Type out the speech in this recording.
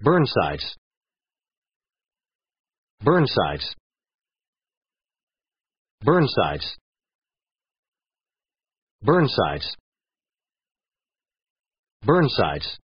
Burnsides. Burnsides. Burnsides. Burnsides. Burnsides.